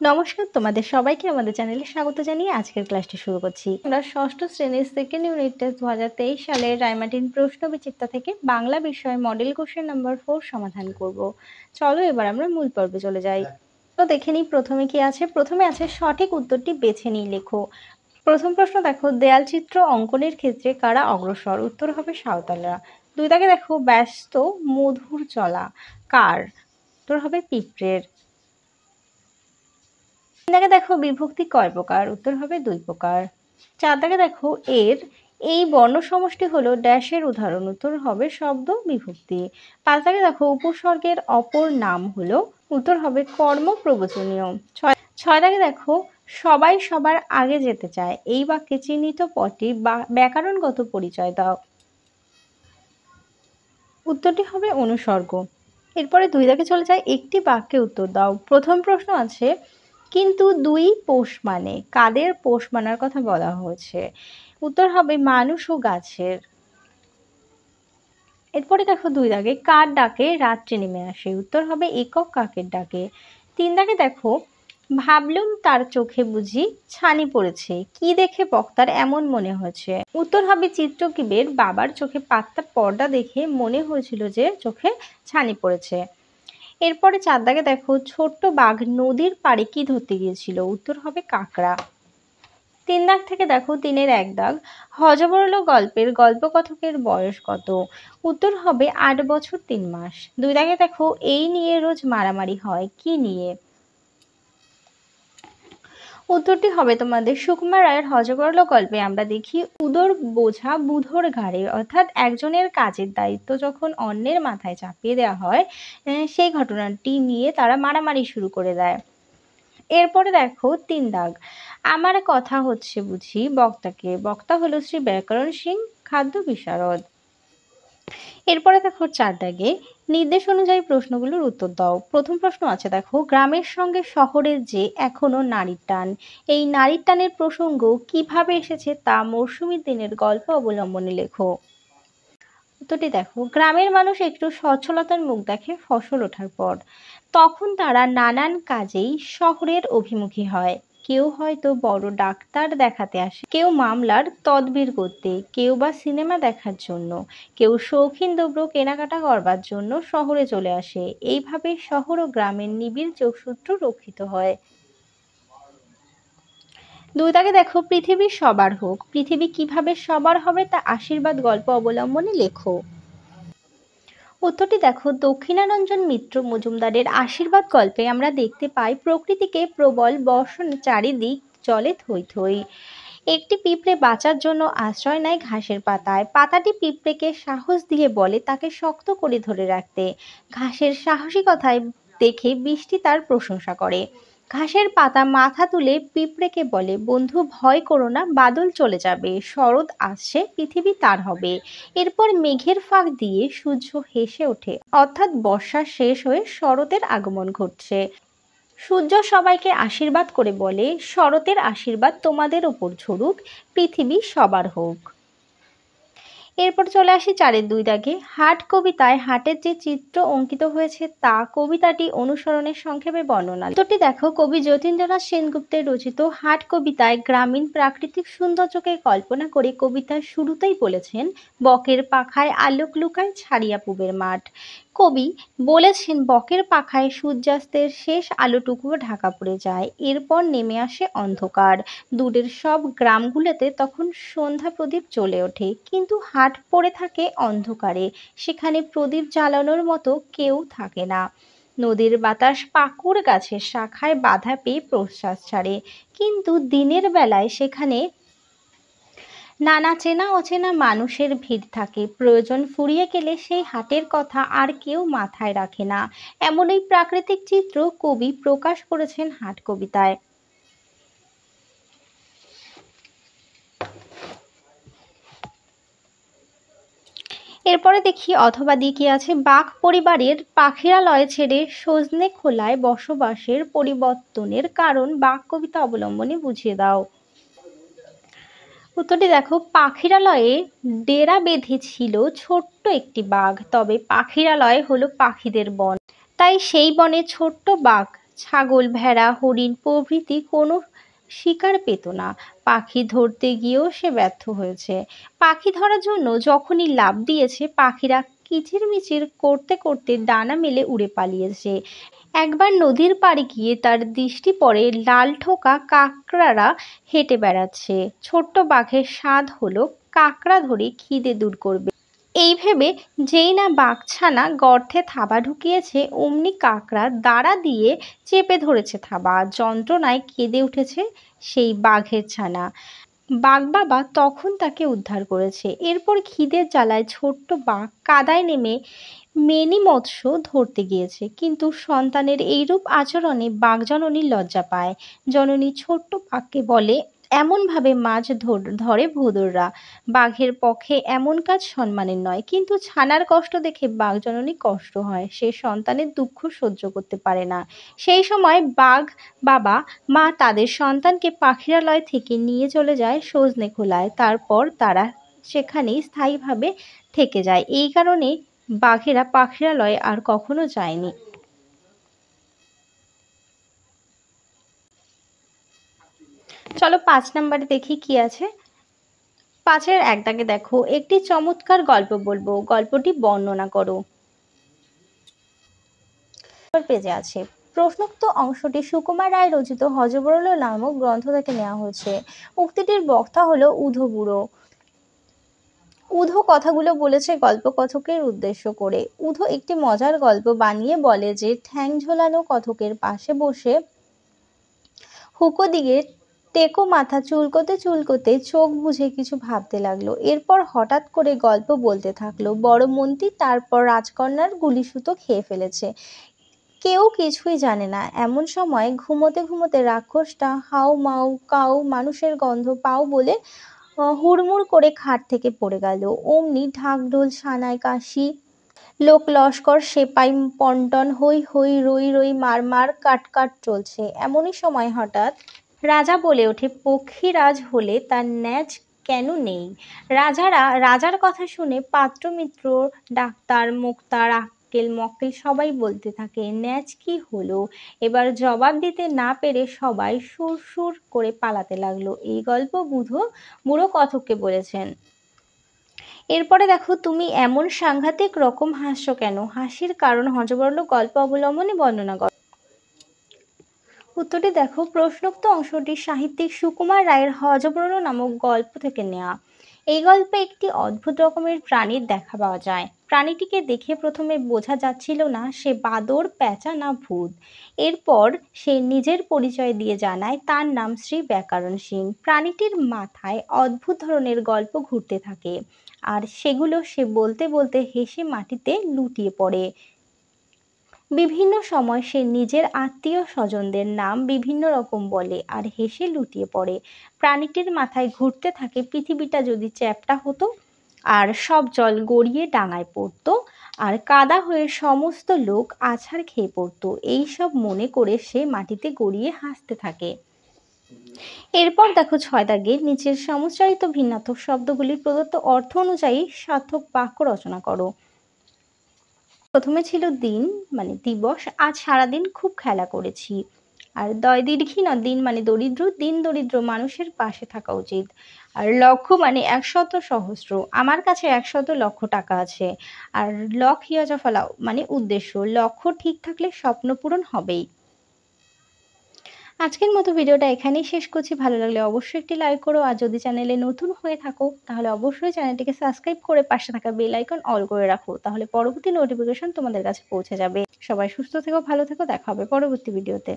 নমস্কার তোমাদের সবাইকে আমাদের চ্যানেলে স্বাগত জানিয়ে আজকের ক্লাসটি শুরু করছি। আমরা ষষ্ঠ শ্রেণির সেকেন্ড ইউনিট টেস্ট দু হাজার তেইশ সালের রায়মাটিন প্রশ্ন বিচিত্রা থেকে বাংলা বিষয় মডেল কোশ্চেন নাম্বার ফোর সমাধান করব। চলো এবার আমরা মূল পর্বে চলে যাই। তো দেখে নিই প্রথমে কি আছে। প্রথমে আছে সঠিক উত্তরটি বেছে নিই লেখো। প্রথম প্রশ্ন দেখো দেয়াল চিত্র অঙ্কনের ক্ষেত্রে কারা অগ্রসর? উত্তর হবে সাঁওতালরা। দুই দাগে দেখো ব্যস্ত মধুর চলা। কার? উত্তর হবে পিঁপড়ের। দাগে দেখো বিভক্তি কয় প্রকার? উত্তর হবে দুই প্রকার। চার দেখো এর, এই বর্ণ সমষ্টি হলো ড্যাশের উদাহরণ। উত্তর হবে শব্দ বিভক্তি পাঁচ দাগে দেখো উপসর্গের অপর নাম হলো, উত্তর হবে কর্ম প্রবচনীয়। ছয় ছয় দাগে দেখো সবাই সবার আগে যেতে চায়। এই বাক্যে চিহ্নিত পদটি বা ব্যাকরণগত পরিচয় দাও। উত্তরটি হবে অনুসর্গ। এরপরে দুই দাগে চলে যায় একটি বাক্যে উত্তর দাও। প্রথম প্রশ্ন আছে কিন্তু দুই পোষ মানে কাদের পোষ মানার কথা বলা হয়েছে? উত্তর হবে মানুষ ও গাছের। এরপরে দেখো দুই দাগে, কার ডাকে রাত্রে নেমে আসে? উত্তর হবে একক কাকের ডাকে। তিন দাগে দেখো, ভাবলুম তার চোখে বুঝি ছানি পড়েছে। কি দেখে বক্তার এমন মনে হয়েছে? উত্তর হবে চিত্রকীবের বাবার চোখে পাত্তা পর্দা দেখে মনে হয়েছিল যে চোখে ছানি পড়েছে। এরপরে চার দাগে দেখো, ছোট্ট বাঘ নদীর পাড়ে কি ধরতে গিয়েছিল? উত্তর হবে কাঁকড়া। তিন দাগ থেকে দেখো, তিনের এক দাগ। হজবরল গল্পের গল্পকথকের বয়স কত? উত্তর হবে আট বছর তিন মাস। দুই দাগে দেখো, এই নিয়ে রোজ মারামারি হয়, কি নিয়ে? উত্তরটি হবে তোমাদের সুকুমার রায়ের হজবরল গল্পে। আমরা দেখি উদর বোঝা বুধর ঘাড়ে, অর্থাৎ একজনের কাজের দায়িত্ব যখন অন্যের মাথায় চাপিয়ে দেওয়া হয় সেই ঘটনাটি নিয়ে তারা মারামারি শুরু করে দেয়। এরপরে দেখো তিন দাগ। আমার কথা হচ্ছে বুঝি বক্তাকে। বক্তা হলো শ্রী ব্যাকরণ সিং, খাদ্য বিশারদ। এরপরে দেখো চার দাগে, নির্দেশ অনুযায়ী প্রশ্নগুলোর উত্তর দাও। প্রথম প্রশ্ন আছে, দেখো, গ্রামের সঙ্গে শহরের যে এখনও নারীর টান, এই নারীর টানের প্রসঙ্গ কীভাবে এসেছে তা মরশুমির দিনের গল্প অবলম্বনে লেখো। উত্তরটি দেখো, গ্রামের মানুষ একটু সচ্ছলতার মুখ দেখে ফসল ওঠার পর, তখন তারা নানান কাজেই শহরের অভিমুখী হয়। কেউ হয়তো বড় ডাক্তার দেখাতে আসে, কেউ মামলার তদবির করতে, কেউ বা সিনেমা দেখার জন্য, কেউ শৌখিন দ্রব্য কেনাকাটা করবার জন্য শহরে চলে আসে। এইভাবে শহর ও গ্রামের নিবিড় যোগসূত্র রক্ষিত হয়। দুই দাগে দেখো, পৃথিবী সবার হোক। পৃথিবী কীভাবে সবার হবে তা আশীর্বাদ গল্প অবলম্বনে লেখো। উত্তরটি দেখো, দক্ষিণারঞ্জন মিত্র মজুমদারের আশীর্বাদ গল্পে আমরা দেখতে পাই প্রকৃতিকে প্রবল বর্ষণ চারিদিক জলে থই থই। একটি পিঁপড়ে বাঁচার জন্য আশ্রয় নেয় ঘাসের পাতায়। পাতাটি পিঁপড়েকে সাহস দিয়ে বলে তাকে শক্ত করে ধরে রাখতে। ঘাসের সাহসিকতায় দেখে বৃষ্টি তার প্রশংসা করে। ঘাসের পাতা মাথা তুলে পিঁপড়েকে বলে, বন্ধু, ভয় করো না, বাদল চলে যাবে, শরৎ আসছে, পৃথিবী তার হবে। এরপর মেঘের ফাঁক দিয়ে সূর্য হেসে ওঠে। অর্থাৎ বর্ষা শেষ হয়ে শরতের আগমন ঘটছে। সূর্য সবাইকে আশীর্বাদ করে বলে, শরতের আশীর্বাদ তোমাদের ওপর ঝরুক পৃথিবী সবার হোক। এরপর চলে আসি চারের দুই দাগে। হাট কবিতায় হাটের যে চিত্র অঙ্কিত হয়েছে তা কবিতাটি অনুসরণের সংক্ষেপে বর্ণনা। উত্তরটি দেখো, কবি যতীন্দ্রনাথ সেনগুপ্তের রচিত হাট কবিতায় গ্রামীণ প্রাকৃতিক সৌন্দর্যকে কল্পনা করে কবিতার শুরুতেই বলেছেন, বকের পাখায় আলোক লুকায় ছাড়িয়া পুবের মাঠ। কবি বলেছেন, বকের পাখায় সূর্যাস্তের শেষ আলোটুকুও ঢাকা পড়ে যায়, এরপর নেমে আসে অন্ধকার। দূরের সব গ্রামগুলোতে তখন সন্ধ্যা প্রদীপ চলে ওঠে, কিন্তু হাট পড়ে থাকে অন্ধকারে। সেখানে প্রদীপ জ্বালানোর মতো কেউ থাকে না। নদীর বাতাস পাকুড় গাছের শাখায় বাধা পেয়ে প্রশ্বাস ছাড়ে। কিন্তু দিনের বেলায় সেখানে নানা চেনা অচেনা মানুষের ভিড় থাকে। প্রয়োজন ফুরিয়ে গেলে সেই হাটের কথা আর কেউ মাথায় রাখে না। এমন এই প্রাকৃতিক চিত্র কবি প্রকাশ করেছেন হাট কবিতায়। এরপরে দেখি অথবা দিয়ে কি আছে, বাঘ পরিবারের পাখিরালয় ছেড়ে সজনে খোলায় বসবাসের পরিবর্তনের কারণ বাঘ কবিতা অবলম্বনে বুঝিয়ে দাও। উত্তরটি দেখো, পাখিরালয়ে ডেরা বেঁধেছিল ছোট্ট একটি বাঘ, তবে পাখিরালয় হলো পাখিদের বন। তাই সেই বনে ছোট্ট বাঘ, ছাগল, ভেড়া, হরিণ প্রভৃতি কোনো শিকার পেত না। পাখি ধরতে গিয়েও সে ব্যর্থ হয়েছে। পাখি ধরার জন্য যখনই লাভ দিয়েছে, পাখিরা কিচিরমিচির করতে করতে ডানা মেলে উড়ে পালিয়েছে। একবার নদীর পাড়ে গিয়ে তার দৃষ্টি পড়ে লাল ঠোকা কাঁকড়ারা হেঁটে বেড়াচ্ছে। ছোট্ট বাঘের স্বাদ হলো কাঁকড়া ধরে খিদে দূর করবে। এই ভেবে যেই না বাঘছানা গর্তে থাবা ঢুকিয়েছে, অমনি কাকড়া দাঁড়া দিয়ে চেপে ধরেছে থাবা। যন্ত্রণায় কেঁদে উঠেছে সেই বাঘের ছানা। বাঘ বাবা তখন তাকে উদ্ধার করেছে। এরপর খিদের জ্বালায় ছোট্ট বাঘ কাদায় নেমে মেনি মৎস্য ধরতে গিয়েছে। কিন্তু সন্তানের এইরূপ আচরণে বাঘ জননী লজ্জা পায়। জননী ছোট্ট বাঘকে বলে এমনভাবে মাছ ধরে ভোদররা। বাঘের পক্ষে এমন কাজ সম্মানের নয়, কিন্তু ছানার কষ্ট দেখে বাঘ জননী কষ্ট হয়। সে সন্তানের দুঃখ সহ্য করতে পারে না। সেই সময় বাঘ বাবা, মা তাদের সন্তানকে পাখিরালয় থেকে নিয়ে চলে যায় সজনে খোলায়। তারপর তারা সেখানেই স্থায়ীভাবে থেকে যায়। এই কারণে বাঘেরা পাখিরালয়ে আর কখনো যায়নি। চলো পাঁচ নাম্বারে দেখি কি আছে। পাঁচের এক দাগে দেখো, একটি চমৎকার গল্প বলব, গল্পটি বর্ণনা করো। পেজে আছে, প্রশ্নোক্ত অংশটি সুকুমার রায় রচিত হজবরল নামক গ্রন্থ থেকে নেওয়া হয়েছে। উক্তিটির বক্তা হলো উধো বুড়ো। উধো কথাগুলো বলেছে গল্পকথকের উদ্দেশ্য করে। উধো একটি মজার গল্প বানিয়ে বলে যে, ঠ্যাং ঝোলানো কথকের পাশে বসে হুকো দিকে টেকো মাথা চুলকোতে চুলকোতে চোখ বুঝে কিছু ভাবতে লাগল। এরপর হঠাৎ করে গল্প বলতে থাকল, বড় মন্ত্রী তারপর রাজকন্যার গুলিসুতো খেয়ে ফেলেছে। কেউ কিছুই জানে না। এমন সময় ঘুমোতে ঘুমোতে রাক্ষসটা হাউ মাউ কাউ মানুষের গন্ধ পাও বলে হুড়মুড় করে খাট থেকে পড়ে গেল। অমনি ঢাকঢোল সানায় কাশি, লোক লস্কর, সেপাই, পন্টন হই হই রই রই মার মার কাট কাট চলছে। এমনই সময় হঠাৎ রাজা বলে ওঠে, পক্ষীরাজ হলে তার ন্যাচ কেন নেই? রাজারা রাজার কথা শুনে পাত্রমিত্র, ডাক্তার, মুক্তার, আক্কেল, মক্কেল সবাই বলতে থাকে ন্যাচ কি হলো? এবার জবাব দিতে না পেরে সবাই সুর সুর করে পালাতে লাগল। এই গল্প বুধো, বুড়ো কথককে বলেছেন। এরপরে দেখো, তুমি এমন সাংঘাতিক রকম হাসছো কেন? হাসির কারণ হজবর্ণ গল্প অবলম্বনে বর্ণনা কর। উত্তরটি দেখো, প্রশ্নোক্ত অংশটি সাহিত্যিক সুকুমার রায়ের হজব্রণ নামক গল্প থেকে নেওয়া এই গল্পে একটি অদ্ভুত রকমের প্রাণীর দেখা পাওয়া যায়। প্রাণীটিকে দেখে প্রথমে বোঝা যাচ্ছিল না সে বাদর প্যাঁচা না ভূত। এরপর সে নিজের পরিচয় দিয়ে জানায়, তার নাম শ্রী ব্যাকরণ সিং। প্রাণীটির মাথায় অদ্ভুত ধরনের গল্প ঘুরতে থাকে। আর সেগুলো সে বলতে বলতে হেসে মাটিতে লুটিয়ে পড়ে। বিভিন্ন সময় সে নিজের আত্মীয় স্বজনদের নাম বিভিন্ন রকম বলে আর হেসে লুটিয়ে পড়ে। প্রাণীটির মাথায় ঘুরতে থাকে পৃথিবীটা যদি চ্যাপটা হতো আর সব জল গড়িয়ে ডাঙায় পড়তো আর কাদা হয়ে সমস্ত লোক আছাড় খেয়ে পড়তো, এইসব মনে করে সে মাটিতে গড়িয়ে হাসতে থাকে। এরপর দেখো ছয় দাগে নিচের সমস্যায়িত ভিন্নাত্মক শব্দগুলির প্রদত্ত অর্থ অনুযায়ী সার্থক বাক্য রচনা করো। প্রথমে ছিল দিন মানে দিবস, আজ সারাদিন খুব খেলা করেছি। আর দয় দীর্ঘী না, দিন মানে দরিদ্র, দিন দরিদ্র মানুষের পাশে থাকা উচিত। আর লক্ষ্য মানে একশত সহস্র, আমার কাছে একশত লক্ষ টাকা আছে। আর লক্ষ হিয়াজা ফলাও মানে উদ্দেশ্য লক্ষ্য ঠিক থাকলে স্বপ্ন পূরণ হবেই। আজকের মতো ভিডিওটা এখানেই শেষ করছি। ভালো লাগলে অবশ্যই একটি লাইক করো। আর যদি চ্যানেলে নতুন হয়ে থাকো, তাহলে অবশ্যই চ্যানেলটিকে সাবস্ক্রাইব করে পাশে থাকা বেল আইকন অল করে রাখো। তাহলে পরবর্তী নোটিফিকেশন তোমাদের কাছে পৌঁছে যাবে। সবাই সুস্থ থেকো, ভালো থেকো। দেখা হবে পরবর্তী ভিডিওতে